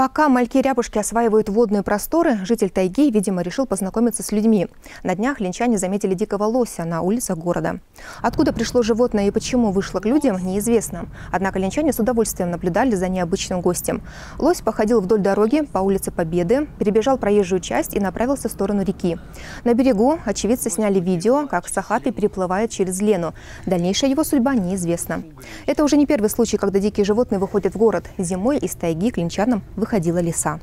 Пока мальки-рябушки осваивают водные просторы, житель тайги, видимо, решил познакомиться с людьми. На днях линчане заметили дикого лося на улицах города. Откуда пришло животное и почему вышло к людям, неизвестно. Однако линчане с удовольствием наблюдали за необычным гостем. Лось походил вдоль дороги по улице Победы, перебежал проезжую часть и направился в сторону реки. На берегу очевидцы сняли видео, как Сахапи переплывает через Лену. Дальнейшая его судьба неизвестна. Это уже не первый случай, когда дикие животные выходят в город. Зимой из тайги к линчанам выходила лиса.